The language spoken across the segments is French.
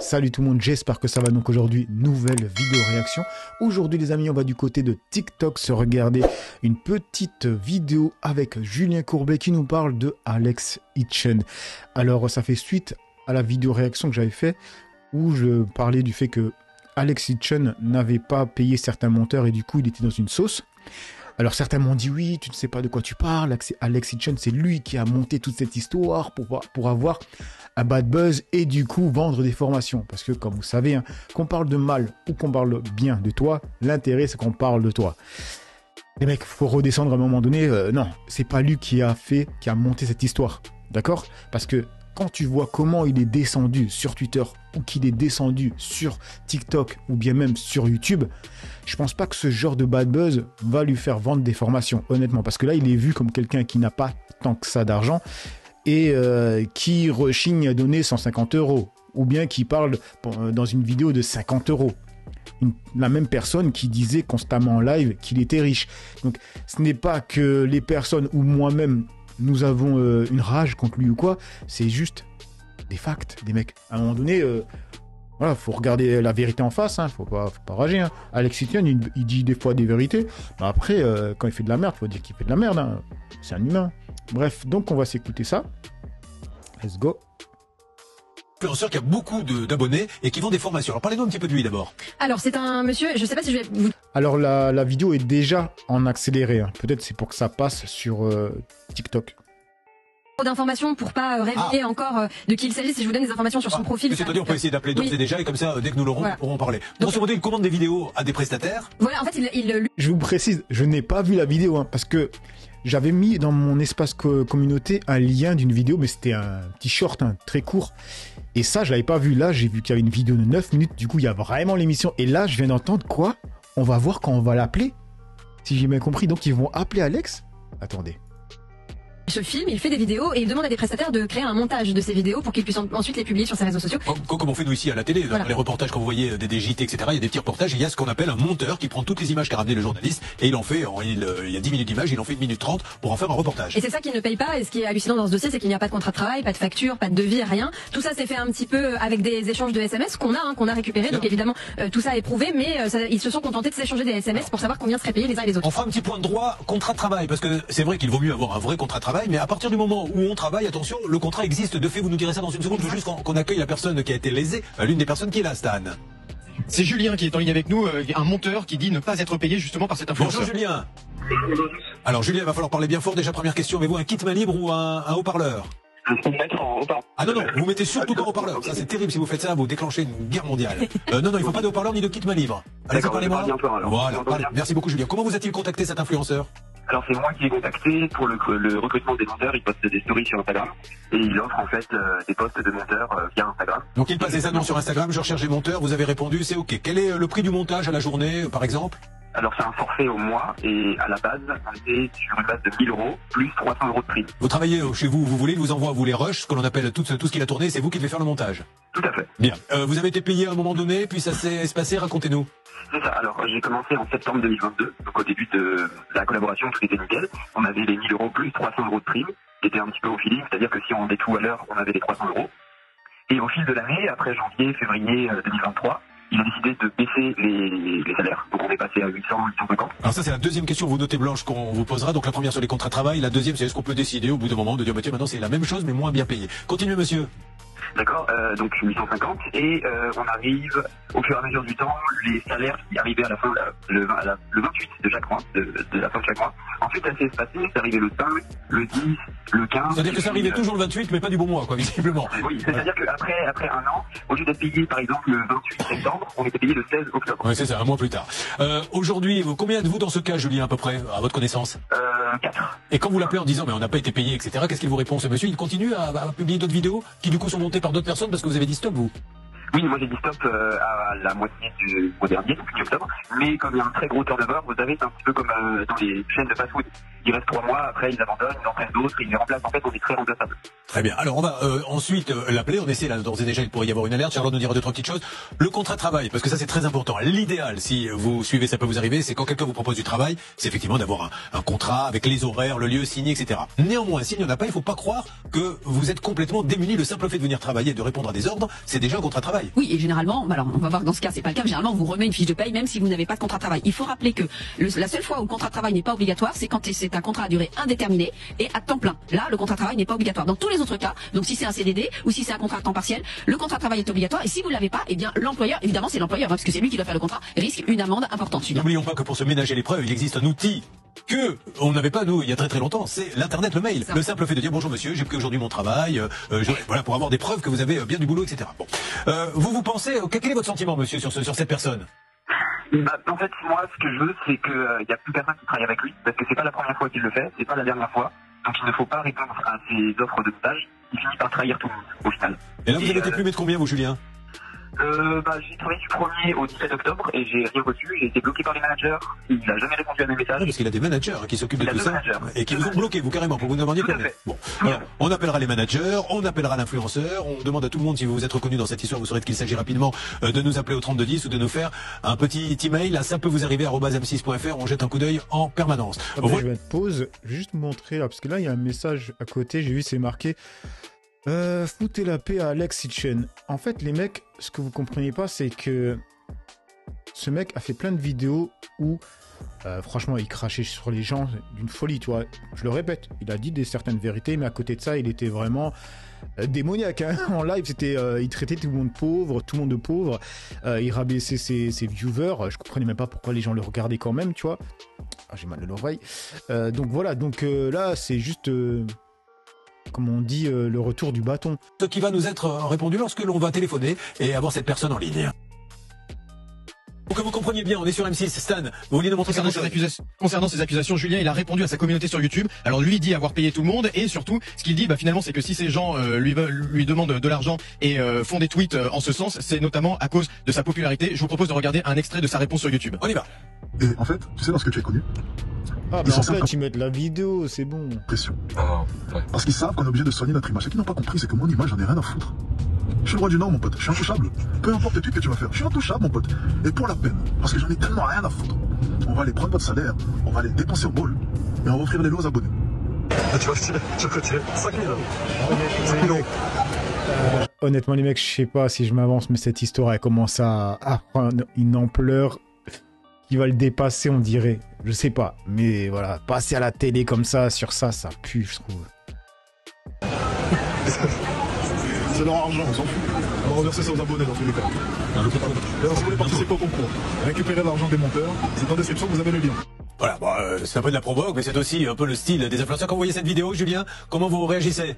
Salut tout le monde, j'espère que ça va donc aujourd'hui, nouvelle vidéo réaction. Aujourd'hui les amis, on va du côté de TikTok se regarder une petite vidéo avec Julien Courbet qui nous parle de Alex Hitchen. Alors ça fait suite à la vidéo réaction que j'avais fait où je parlais du fait que Alex Hitchen n'avait pas payé certains monteurs et du coup il était dans une sauce. Alors certains m'ont dit oui, tu ne sais pas de quoi tu parles, Alex Hitchen c'est lui qui a monté toute cette histoire pour, pour avoir un bad buzz et du coup vendre des formations. Parce que comme vous savez, hein, qu'on parle de mal ou qu'on parle bien de toi, l'intérêt c'est qu'on parle de toi. Les mecs, faut redescendre à un moment donné. Euh, non, c'est pas lui qui a fait, qui a monté cette histoire. D'accord? Parce que quand tu vois comment il est descendu sur Twitter ou qu'il est descendu sur TikTok ou bien même sur YouTube, je pense pas que ce genre de bad buzz va lui faire vendre des formations, honnêtement. Parce que là, il est vu comme quelqu'un qui n'a pas tant que ça d'argent et euh, qui rechigne à donner 150 euros. Ou bien qui parle euh, dans une vidéo de 50 euros. la même personne qui disait constamment en live qu'il était riche. Donc ce n'est pas que les personnes ou moi-même nous avons euh, une rage contre lui ou quoi, c'est juste des facts, des mecs. À un moment donné, voilà, faut regarder la vérité en face, hein, faut pas, faut pas rager. Hein. Alex Etienne, il, dit des fois des vérités, mais après, euh, quand il fait de la merde, faut dire qu'il fait de la merde. Hein. C'est un humain. Bref, donc on va s'écouter ça. Let's go influenceur qui a beaucoup d'abonnés et qui vend des formations. Alors parlez-nous un petit peu de lui d'abord. Alors c'est un monsieur, je sais pas si je vais vous... Alors la, la vidéo est déjà en accéléré. Hein. Peut-être c'est pour que ça passe sur euh, TikTok d'informations pour pas euh, révéler ah. encore euh, de qui il s'agit si je vous donne des informations sur son ah. profil. C'est-à-dire on peut essayer d'appeler d'ores et déjà et comme ça dès que nous l'aurons voilà. pourrons parler. Donc, modo il commande des vidéos à des prestataires. Voilà en fait il, il... Je vous précise, je n'ai pas vu la vidéo hein, parce que j'avais mis dans mon espace communauté un lien d'une vidéo mais c'était un petit short hein, très court et ça je l'avais pas vu là j'ai vu qu'il y avait une vidéo de 9 minutes du coup il y a vraiment l'émission et là je viens d'entendre quoi? On va voir quand on va l'appeler. Si j'ai bien compris donc ils vont appeler Alex? Attendez se filme, il fait des vidéos et il demande à des prestataires de créer un montage de ces vidéos pour qu'ils puissent ensuite les publier sur ses réseaux sociaux. Comme on fait nous ici à la télé, dans les reportages quand vous voyez des DJT, etc., il y a des petits reportages et il y a ce qu'on appelle un monteur qui prend toutes les images qu'a ramené le journaliste et il en fait, il, euh, il y a 10 minutes d'image, il en fait une minute 30 pour en faire un reportage. Et c'est ça qui ne paye pas et ce qui est hallucinant dans ce dossier, c'est qu'il n'y a pas de contrat de travail, pas de facture, pas de devis, rien. Tout ça s'est fait un petit peu avec des échanges de SMS qu'on a, hein, qu'on a récupéré. Donc évidemment, euh, tout ça est prouvé, mais euh, ils se sont contentés de s'échanger des SMS pour savoir combien seraient payés les uns et les autres. On fera un petit point de droit, contrat de travail, parce que c'est vrai qu'il vaut mieux avoir un vrai contrat de travail, mais à partir du moment où on travaille, attention, le contrat existe de fait, vous nous direz ça dans une seconde, je veux juste qu'on accueille la personne qui a été lésée, euh, l'une des personnes qui est là, Stan. C'est Julien qui est en ligne avec nous, euh, un monteur qui dit ne pas être payé justement par cet influenceur. Bonjour Julien. Alors Julien, il va falloir parler bien fort. Déjà première question, avez-vous un kit main libre ou un, haut-parleur? Ah non, non, vous mettez surtout pas haut-parleur. Ça, c'est terrible. Si vous faites ça, vous déclenchez une guerre mondiale. Euh, non, non, il faut pas de haut-parleur ni de kit main libre. Allez, parlez-moi. Voilà, Merci beaucoup, Julien. Comment vous a-t-il contacté cet influenceur? Alors c'est moi qui ai contacté pour le, recrutement des monteurs. Il poste des stories sur Instagram et il offre en fait euh, des postes de monteurs euh, via Instagram. Donc il passe des annonces sur Instagram. Je recherche des monteurs. Vous avez répondu, c'est ok. Quel est le prix du montage à la journée, par exemple? Alors c'est un forfait au mois et à la base on était sur une base de 1000 euros plus 300 euros de prix. Vous travaillez chez vous, vous voulez, il vous envoie vous les rushs, ce que l'on appelle tout, tout ce qu'il a tourné, c'est vous qui devez faire le montage. Tout à fait. Bien. Euh, vous avez été payé à un moment donné, puis ça s'est passé, racontez-nous. C'est ça. Alors j'ai commencé en septembre 2022, donc au début de la collaboration, tout était nickel. On avait les 1000 euros plus 300 euros de prime, qui était un petit peu au feeling, c'est-à-dire que si on rendait tout à l'heure, on avait les 300 euros. Et au fil de l'année, après janvier, février 2023, euh, il a décidé de baisser les, salaires. Donc on est passé à 800, 850. Alors ça c'est la deuxième question, vous notez blanche qu'on vous posera. Donc la première sur les contrats de travail, la deuxième c'est est-ce qu'on peut décider au bout d'un moment de dire bah tiens maintenant c'est la même chose mais moins bien payé. Continuez monsieur. D'accord euh, Donc 850. Et euh, on arrive, au fur et à mesure du temps, les salaires qui arrivaient à la fin, le, le 28 de chaque mois, de, de, la fin de chaque mois. Ensuite, ça s'est passé, c'est arrivé le 5, le 10, le 15. C'est-à-dire que ça arrivait toujours le 28, mais pas du bon mois, quoi, visiblement. Oui, c'est-à-dire qu'après après un an, au lieu d'être payé, par exemple, le 28 septembre, on était payé le 16 octobre. Oui, c'est ça, un mois plus tard. Euh, Aujourd'hui, combien êtes-vous dans ce cas, Julien, à peu près, à votre connaissance? Euh, 4. Et quand vous l'appelez en disant, mais on n'a pas été payé, etc., qu'est-ce qu'il vous répond, ce monsieur? Il continue à, à publier d'autres vidéos qui, du coup, sont par d'autres personnes parce que vous avez dit stop, vous oui, moi j'ai dit stop euh, à la moitié du mois dernier, donc mi-octobre. Mais comme il y a un très gros turnover, vous c'est un petit peu comme euh, dans les chaînes de fast-food. Ils restent trois mois, après ils abandonnent, ils en prennent d'autres, ils les remplacent. En fait, on est très remplaçable. Très bien. Alors on va euh, ensuite euh, l'appeler. On essaie là d'ores et déjà il pourrait y avoir une alerte. Charlotte nous dira deux trois petites choses. Le contrat de travail, parce que ça c'est très important. L'idéal, si vous suivez, ça peut vous arriver, c'est quand quelqu'un vous propose du travail, c'est effectivement d'avoir un, un, contrat avec les horaires, le lieu signé, etc. Néanmoins, s'il n'y en a pas, il faut pas croire que vous êtes complètement démuni. Le simple fait de venir travailler, de répondre à des ordres, c'est déjà un contrat de travail. Oui, et généralement, alors on va voir que dans ce cas, c'est pas le cas. Généralement, on vous remet une fiche de paye, même si vous n'avez pas de contrat de travail. Il faut rappeler que le, la seule fois où le contrat de travail n'est pas obligatoire, c'est quand c'est un contrat à durée indéterminée et à temps plein. Là, le contrat de travail n'est pas obligatoire. Dans tous les autres cas, donc si c'est un CDD ou si c'est un contrat à temps partiel, le contrat de travail est obligatoire. Et si vous l'avez pas, eh bien l'employeur, évidemment, c'est l'employeur, hein, parce que c'est lui qui doit faire le contrat, risque une amende importante. N'oublions pas que pour se ménager l'épreuve, il existe un outil que on n'avait pas nous il y a très très longtemps, c'est l'internet, le mail. Le simple fait de dire bonjour monsieur, j'ai pris aujourd'hui mon travail, euh, je, voilà pour avoir des preuves que vous avez bien du boulot, etc. Bon, euh, vous vous pensez, quel est votre sentiment monsieur sur ce, sur cette personne? Bah, en fait, moi, ce que je veux, c'est qu'il n'y euh, a plus personne qui travaille avec lui, parce que c'est pas la première fois qu'il le fait, c'est pas la dernière fois. Donc il ne faut pas répondre à ces offres de stage. Il finit par trahir tout le monde, au final. Et là, vous avez été plus mettre combien, vous, Julien? Euh, bah, j'ai travaillé du 1er au 17 octobre et j'ai rien reçu. J'ai été bloqué par les managers. Il n'a jamais répondu à mes messages. parce qu'il a des managers qui s'occupent de tout ça et qui vous ont bloqué, vous carrément, pour vous demander combien. Bon, voilà. On appellera les managers, on appellera l'influenceur, on demande à tout le monde si vous vous êtes reconnu dans cette histoire, vous saurez qu'il s'agit rapidement euh, de nous appeler au 3210 ou de nous faire un petit email. Là, ça peut vous arriver à m6.fr. On jette un coup d'œil en permanence. Ah bah, je vais te pause, juste montrer là, parce que là, il y a un message à côté. J'ai vu, c'est marqué. Euh, foutez la paix à Alex Hitchen. En fait, les mecs, ce que vous comprenez pas, c'est que ce mec a fait plein de vidéos où, euh, franchement, il crachait sur les gens d'une folie, tu vois. Je le répète, il a dit des certaines vérités, mais à côté de ça, il était vraiment euh, démoniaque. Hein. En live, c'était, il traitait tout le monde pauvre, tout le monde de pauvre. il rabaissait ses, ses, viewers. Je comprenais même pas pourquoi les gens le regardaient quand même, tu vois. Ah, j'ai mal à l'oreille. donc voilà, donc là, c'est juste comme on dit, euh, le retour du bâton. Ce qui va nous être répondu lorsque l'on va téléphoner et avoir cette personne en ligne. Pour que vous compreniez bien, on est sur M6. Stan, vous vouliez nous montrer concernant ces, accusations, concernant ces accusations, Julien, il a répondu à sa communauté sur YouTube. Alors lui dit avoir payé tout le monde et surtout, ce qu'il dit, bah, finalement, c'est que si ces gens euh, lui, lui demandent de l'argent et euh, font des tweets en ce sens, c'est notamment à cause de sa popularité. Je vous propose de regarder un extrait de sa réponse sur YouTube. On y va. Et en fait, tu sais dans ce que tu es connu? Ah, bah en fait, ils mettent la vidéo, c'est bon. Pression. Ah, Parce qu'ils savent qu'on est obligé de soigner notre image. Ce qu'ils n'ont pas compris, c'est que mon image, j'en ai rien à foutre. Je suis le roi du Nord, mon pote. Je suis intouchable. Peu importe le truc que tu vas faire, je suis intouchable, mon pote. Et pour la peine, parce que j'en ai tellement rien à foutre. On va aller prendre votre salaire, on va aller dépenser au bol, et on va offrir les lots aux abonnés. Ah, tu vas retirer, tu vas retirer 5 000 euros. honnêtement, les mecs, je sais pas si je m'avance, mais cette histoire, elle commence à, à prendre une ampleur qui va le dépasser, on dirait. Je sais pas. Mais voilà, passer à la télé comme ça, sur ça, ça pue, je trouve. C'est leur argent, on s'en fout. On va reverser ça aux abonnés dans tous les cas. Alors, si vous voulez participer au concours, récupérer l'argent des monteurs, c'est dans la description, vous avez le lien. Voilà, bon, euh, c'est un peu de la provoque, mais c'est aussi un peu le style des influenceurs. Quand vous voyez cette vidéo, Julien, comment vous réagissez?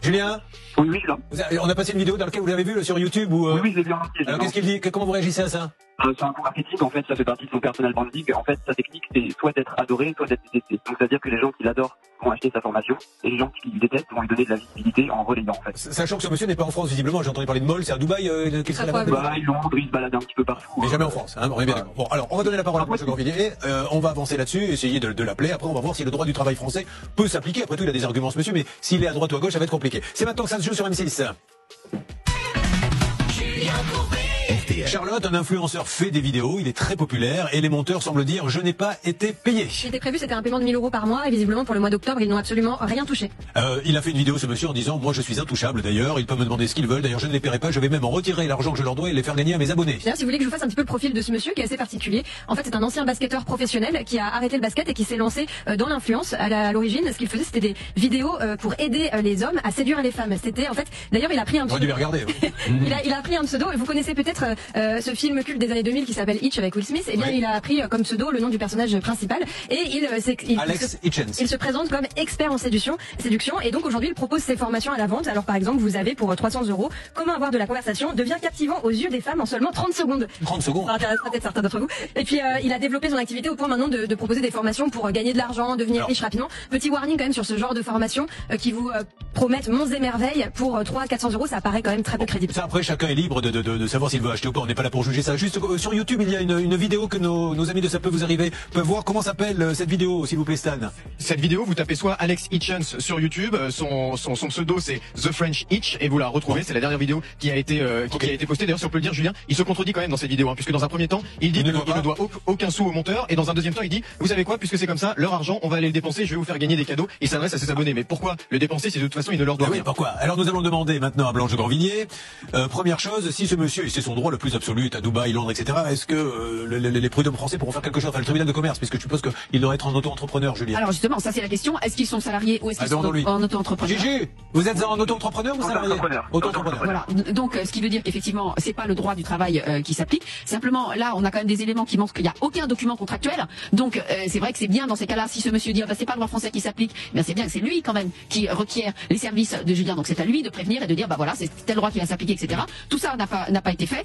Julien? Oui, oui, là. On a passé une vidéo dans laquelle vous l'avez vu sur YouTube ou euh... Oui, oui, j'ai bien. Alors qu'est-ce qu'il dit? Comment vous réagissez à ça? Euh, c'est un coup marketing, en fait, ça fait partie de son personal branding. En fait, sa technique, c'est soit d'être adoré, soit d'être détesté. Donc, c'est-à-dire que les gens qui l'adorent vont acheter sa formation, et les gens qui le détestent vont lui donner de la visibilité en relayant, en fait. Sachant que ce monsieur n'est pas en France, visiblement. J'ai entendu parler de Moll, c'est à Dubaï, euh, qu'il serait là-bas. Dubaï, Londres, il se balade un petit peu partout. Mais jamais en France, hein, on est bien d'accord. Bon, alors, on va donner la parole à François Gorvillier, euh, on va avancer là-dessus, essayer de, de l'appeler. Après, on va voir si le droit du travail français peut s'appliquer. Après tout, il a des arguments, ce monsieur, mais s'il est à droite ou à gauche, ça va être compliqué. C'est maintenant que ça se joue sur M6. Charlotte, un influenceur fait des vidéos, il est très populaire et les monteurs semblent dire je n'ai pas été payé. Était prévu, c'était un paiement de 1000 euros par mois et visiblement pour le mois d'octobre, ils n'ont absolument rien touché. Euh, il a fait une vidéo ce monsieur en disant moi je suis intouchable d'ailleurs, ils peuvent me demander ce qu'ils veulent, d'ailleurs je ne les paierai pas, je vais même en retirer l'argent que je leur dois et les faire gagner à mes abonnés. D'ailleurs, si vous voulez que je vous fasse un petit peu le profil de ce monsieur qui est assez particulier, en fait c'est un ancien basketteur professionnel qui a arrêté le basket et qui s'est lancé euh, dans l'influence. À l'origine, ce qu'il faisait c'était des vidéos euh, pour aider euh, les hommes à séduire les femmes. C'était en fait, d'ailleurs il a pris un pseudo. il, a, il a pris un pseudo et vous connaissez peut-être ce film culte des années 2000 qui s'appelle Hitch avec Will Smith, et eh bien il a pris comme pseudo le nom du personnage principal et il, il, Alex il, se, il se présente comme expert en séduction, séduction et donc aujourd'hui il propose ses formations à la vente. Alors par exemple vous avez pour 300 euros comment avoir de la conversation devient captivant aux yeux des femmes en seulement 30 secondes. 30 secondes. Ça intéressera peut-être certains d'entre vous. Et puis euh, il a développé son activité au point maintenant de, de proposer des formations pour euh, gagner de l'argent, devenir riche rapidement. Petit warning quand même sur ce genre de formation euh, qui vous promettent monts et merveilles pour 3 400 euros, ça paraît quand même très peu crédible. Ça après chacun est libre de, de, de, de savoir s'il veut acheter ou pas. On n'est pas là pour juger ça. Juste euh, sur YouTube, il y a une, vidéo que nos, amis de Ça peut vous arriver peuvent voir. Comment s'appelle euh, cette vidéo, s'il vous plaît, Stan? Cette vidéo, vous tapez soit Alex Hitchens sur YouTube, son, son, pseudo c'est The French Hitch et vous la retrouvez. C'est la dernière vidéo qui a été qui, a été postée. D'ailleurs, si on peut le dire, Julien, il se contredit quand même dans cette vidéo, hein, puisque dans un premier temps, il dit qu'il ne doit aucun sou au monteur, et dans un deuxième temps, il dit, vous savez quoi, puisque c'est comme ça, leur argent, on va aller le dépenser, je vais vous faire gagner des cadeaux. Il s'adresse à ses abonnés. Mais pourquoi le dépenser si de toute façon il ne leur doit oui, Pourquoi? Alors nous allons demander maintenant à Blanche. Euh, première chose, si ce monsieur, et c'est son droit le plus absolu, à Dubaï, Londres, etc. Est-ce que euh, les, les, prud'hommes français pourront faire quelque chose Enfin, le tribunal de commerce, puisque tu supposes qu'il doit être un auto-entrepreneur, Julien. Alors justement, ça c'est la question. Est-ce qu'ils sont salariés ou est-ce qu'ils sont en auto-entrepreneur Gigi, vous êtes un auto-entrepreneur ou salarié Auto-entrepreneur. Voilà. Donc, ce qui veut dire qu'effectivement, c'est pas le droit du travail euh, qui s'applique. Simplement, là, on a quand même des éléments qui montrent qu'il n'y a aucun document contractuel. Donc, euh, c'est vrai que c'est bien dans ces cas-là, si ce monsieur dit, ah, bah, c'est pas le droit français qui s'applique, mais c'est bien que c'est lui quand même qui requiert les services de Julien. Donc, c'est à lui de prévenir et de dire, bah voilà, c'est tel droit qui va s'appliquer, etc. Tout ça n'a pas n'a pas été fait.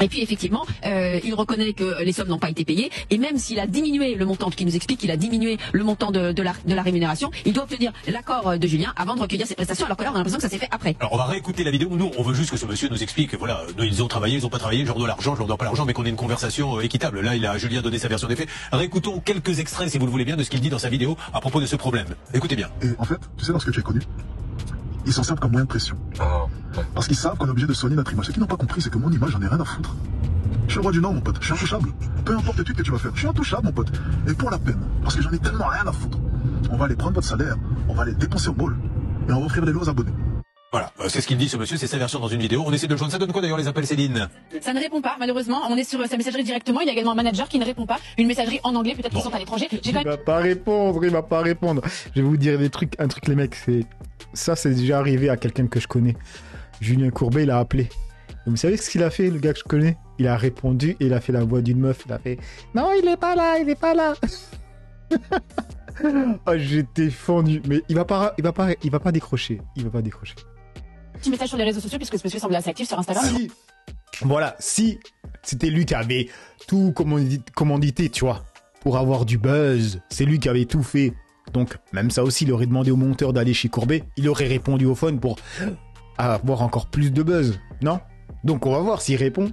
Et puis effectivement, euh, il reconnaît que les sommes n'ont pas été payées. Et même s'il a diminué le montant, qui nous explique qu'il a diminué le montant de, de, la, de la rémunération, il doit obtenir l'accord de Julien avant de recueillir ses prestations. Alors que là, on a l'impression que ça s'est fait après. Alors on va réécouter la vidéo. Nous, on veut juste que ce monsieur nous explique. Voilà, ils ont travaillé, ils ont pas travaillé. Je leur dois l'argent, je leur dois pas l'argent, mais qu'on ait une conversation euh, équitable. Là, il a Julien donné sa version des faits. Réécoutons quelques extraits, si vous le voulez bien, de ce qu'il dit dans sa vidéo à propos de ce problème. Écoutez bien. Et en fait, tu sais, lorsque tu es connu, ils s'en servent comme moyen de pression. Ah, Parce qu'ils savent qu'on est obligé de soigner notre image. Ce qu'ils n'ont pas compris, c'est que mon image, j'en ai rien à foutre. Je suis le roi du Nord, mon pote. Je suis intouchable. Peu importe les trucs que tu vas faire. Je suis intouchable, mon pote. Et pour la peine, parce que j'en ai tellement rien à foutre, on va aller prendre votre salaire, on va aller dépenser au bol, et on va offrir des lots aux abonnés. Voilà, euh, c'est ce qu'il dit ce monsieur, c'est sa version dans une vidéo. On essaie de le joindre. Ça donne quoi d'ailleurs les appels Céline? Ça ne répond pas malheureusement. On est sur sa messagerie directement. Il y a également un manager qui ne répond pas. Une messagerie en anglais, peut-être qu'ils sont à l'étranger. Il va pas répondre, il va pas répondre. Je vais vous dire des trucs, un truc les mecs, c'est ça c'est déjà arrivé à quelqu'un que je connais. Julien Courbet, il a appelé. vous savez ce qu'il a fait, le gars que je connais? Il a répondu et il a fait la voix d'une meuf. Il a fait Non, il est pas là, il est pas là. oh, j'étais fondu. Mais il va pas, il va pas, il va pas décrocher. Il va pas décrocher petit message sur les réseaux sociaux puisque ce monsieur semble assez actif sur Instagram. Si, voilà, si c'était lui qui avait tout commandité, tu vois, pour avoir du buzz, c'est lui qui avait tout fait. Donc, même ça aussi, il aurait demandé au monteur d'aller chez Courbet, il aurait répondu au phone pour avoir encore plus de buzz, non? Donc, on va voir s'il répond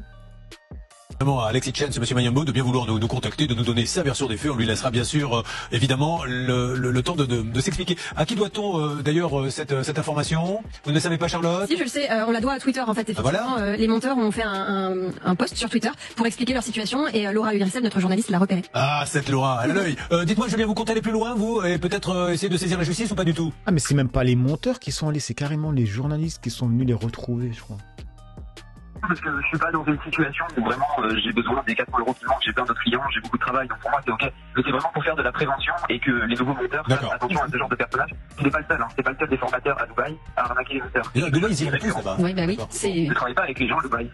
à Alexis Chen, ce monsieur Mayambo, de bien vouloir nous, contacter, de nous donner sa version des faits. On lui laissera bien sûr, euh, évidemment, le, temps de, s'expliquer. À qui doit-on euh, d'ailleurs euh, cette, information? Vous ne savez pas, Charlotte? Si, je le sais. on la doit à Twitter, en fait. Ah, effectivement, les monteurs ont fait un, post sur Twitter pour expliquer leur situation et Laura Ugrissel, notre journaliste, l'a repéré. Ah, cette Laura, elle a l'œil. Dites-moi, Julien, vous comptez aller plus loin, vous, et peut-être essayer de saisir la justice ou pas du tout? Ah, mais c'est même pas les monteurs qui sont allés, c'est carrément les journalistes qui sont venus les retrouver, je crois parce que je suis pas dans une situation où vraiment euh, j'ai besoin des 400 euros qui manquent, j'ai plein de clients, j'ai beaucoup de travail, donc pour moi c'est ok. Mais c'est vraiment pour faire de la prévention et que les nouveaux monteurs fassent attention à ce genre de personnages. n'est pas le seul, hein. c'est pas le seul des formateurs à Dubaï à arnaquer les monteurs. Et Dubaï, ils y tous là-bas. Oui, bah oui. Je travaille pas avec les gens de Dubaï.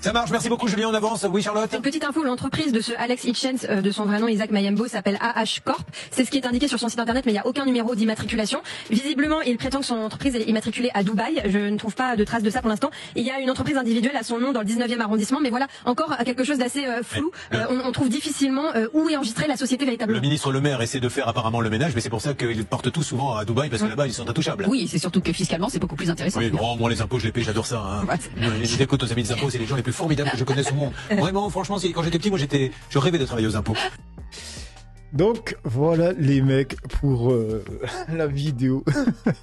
Ça marche, merci beaucoup Julien, on avance. Oui Charlotte Une petite info, l'entreprise de ce Alex Hitchens, euh, de son vrai nom Isaac Mayembo, s'appelle AH Corp. C'est ce qui est indiqué sur son site internet, mais il n'y a aucun numéro d'immatriculation. Visiblement, il prétend que son entreprise est immatriculée à Dubaï. Je ne trouve pas de traces de ça pour l'instant. Il y a une entreprise individuelle à son nom dans le 19e arrondissement, mais voilà, encore quelque chose d'assez euh, flou. Euh, on, trouve difficilement euh, où est enregistrée la société véritablement. Le ministre Le Maire essaie de faire apparemment le ménage, mais c'est pour ça qu'ils portent tout souvent à Dubaï, parce que là-bas, ils sont intouchables. Oui, c'est surtout que fiscalement, c'est beaucoup plus intéressant. Oui, bon, moi, les impôts, je les paye, j'adore ça. Hein. Côtes aux amis des impôts, c'est les gens les plus formidables que je connaisse au monde. Vraiment, franchement, quand j'étais petit, moi, j'étais, je rêvais de travailler aux impôts. Donc voilà les mecs pour euh, la vidéo.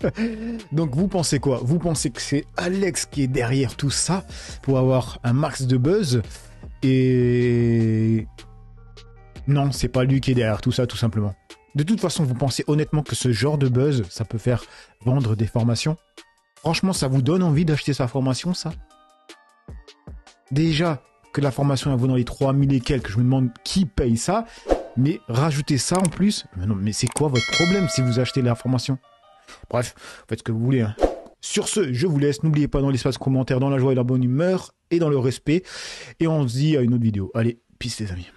Donc vous pensez quoi? Vous pensez que c'est Alex qui est derrière tout ça pour avoir un max de buzz? Et non, c'est pas lui qui est derrière tout ça tout simplement. De toute façon, vous pensez honnêtement que ce genre de buzz, ça peut faire vendre des formations? Franchement, ça vous donne envie d'acheter sa formation ça? Déjà que la formation elle vaut dans les 3000 et quelques, je me demande qui paye ça mais rajoutez ça en plus. Mais c'est quoi votre problème si vous achetez l'information? Bref, faites ce que vous voulez. Hein. Sur ce, je vous laisse. N'oubliez pas dans l'espace commentaire, dans la joie et la bonne humeur et dans le respect. Et on se dit à une autre vidéo. Allez, peace les amis.